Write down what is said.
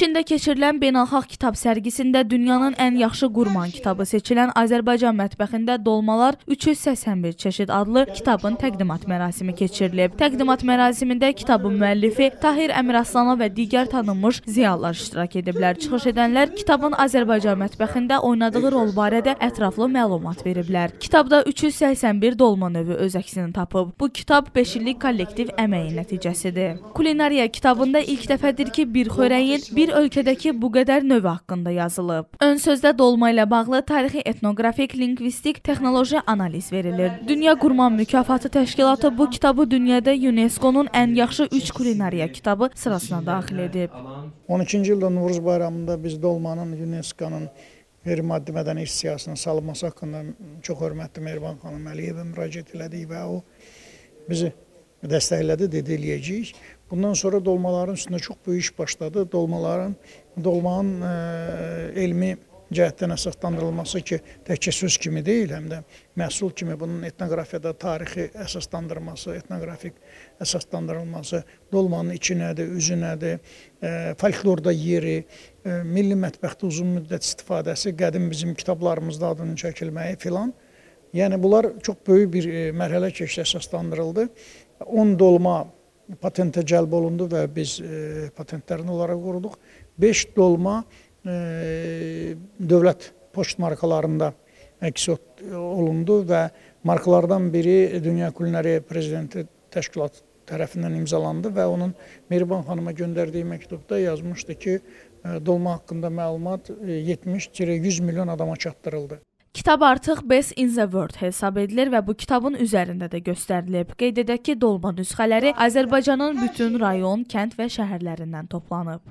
Çində keçirilən beynəlxalq kitab sərgisində dünyanın ən yaxşı qurman kitabı seçilən Azərbaycan mətbəxində dolmalar 381 çeşid adlı kitabın təqdimat mərasimi keçirilib. Təqdimat mərasimində kitabın müəllifi Tahir Əmiraslanov və digər tanınmış ziyalılar iştirak ediblər. Çıxış edənlər kitabın Azərbaycan mətbəxində oynadığı rol barədə ətraflı məlumat veriblər. Kitabda 381 dolma növü öz əksini tapıb. Bu kitab 5 illik kollektiv əməyin nəticəsidir. Kulinariya kitabında ilk dəfədir ki, bir xörəyin bir ölkədəki bu qədər növü haqqında yazılıb. Ön sözdə dolma ilə bağlı tarixi etnoqrafik, lingvistik, texnoloji analiz verilir. Dünya Qurman Mükafatı təşkilatı bu kitabı dünyada UNESCO-nun ən yaxşı 3 kulinariya kitabı sırasına daxil edib. 12-ci ildə Novruz bayramında biz dolmanın UNESCO-nun qeyri-maddi mədəni irs siyahısına salınması haqqında çox hörmətli Mehriban xanım Əliyevə müraciət elədik və o bizi dəstəklədi, dedi eləyəcəyik. Bundan sonra dolmaların üstündə çox böyük iş başladı. Dolmaların, dolmanın ə, elmi cəhətdən əsaslandırılması ki, təkcə söz kimi deyil, həm də məhsul kimi bunun etnoqrafiyada tarixi əsaslandırılması, etnoqrafik əsaslandırılması, dolmanın içi nədir, üzü nədir, ə, folklorda yeri, ə, milli mətbəxdə uzun müddət istifadəsi, qədim bizim kitablarımızda adının çəkilməyi filan. Yəni bunlar çox böyük bir mərhələ keçdi, əsaslandırıldı. 10 dolma patentə cəlb olundu və biz e, patentlərini onlara qoruduq. 5 dolma e, dövlət poçt markalarında əks olundu və markalardan biri Dünya Kulinariya Prezidenti Təşkilatı tərəfindən imzalandı və onun Mehriban xanıma göndərdiyi məktubda yazmışdı ki, e, dolma haqqında məlumat 70-100 milyon adama çatdırıldı. Kitab artıq Best in the World hesab edilir və bu kitabın üzərində də göstərilib. Qeyd edək ki, dolma nüsxələri Azərbaycanın bütün rayon, kənd və şəhərlərindən toplanıb.